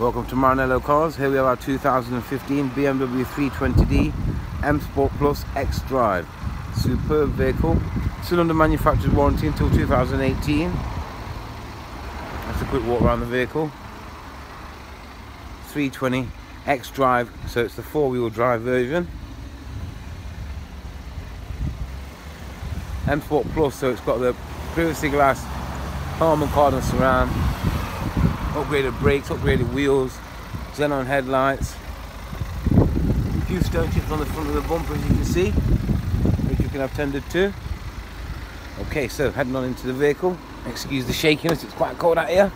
Welcome to Maranello Cars. Here we have our 2015 BMW 320d M Sport Plus X Drive. Superb vehicle. Still under manufacturer's warranty until 2018. That's a quick walk around the vehicle. 320 X Drive, so it's the four-wheel drive version. M Sport Plus, so it's got the privacy glass, Harman Kardon surround, upgraded brakes, upgraded wheels, xenon headlights, a few stone chips on the front of the bumper as you can see, which you can have tended to. Okay, so heading on into the vehicle. Excuse the shakiness, it's quite cold out here.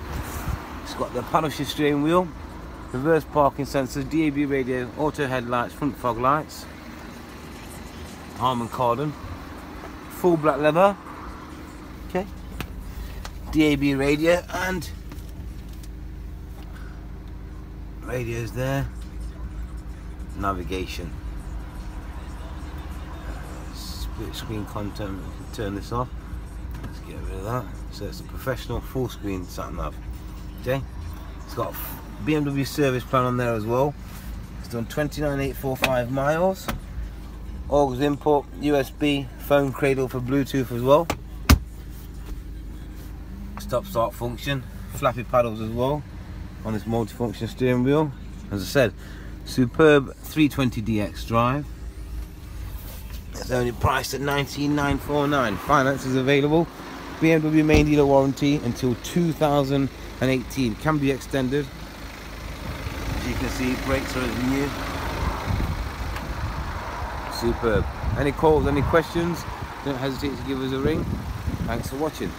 It's got the paddle shift steering wheel, reverse parking sensors, DAB radio, auto headlights, front fog lights, Harman Kardon, full black leather, okay, DAB radio and radios there, navigation, split screen content, we can turn this off, let's get rid of that, so it's a professional full screen sat nav, okay, it's got BMW service plan on there as well, it's done 29,845 miles, aux input, USB, phone cradle for Bluetooth as well. Stop start function, flappy paddles as well on this multifunction steering wheel. As I said, superb 320DX drive. It's only priced at 19949 Finance is available. BMW main dealer warranty until 2018. Can be extended. As you can see, brakes are new. Superb. Any calls, any questions, don't hesitate to give us a ring. Thanks for watching.